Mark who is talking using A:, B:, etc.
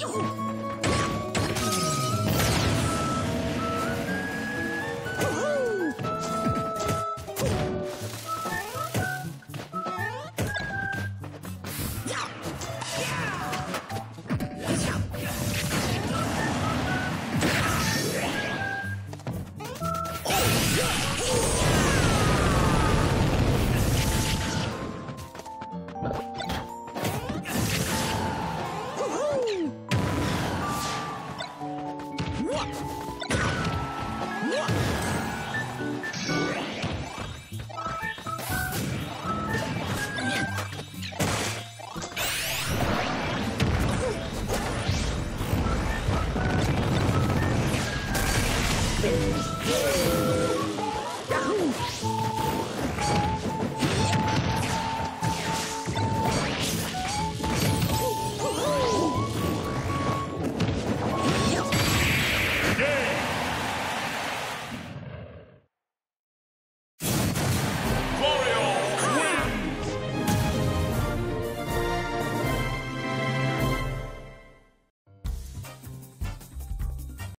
A: Yoo-hoo! Yeah.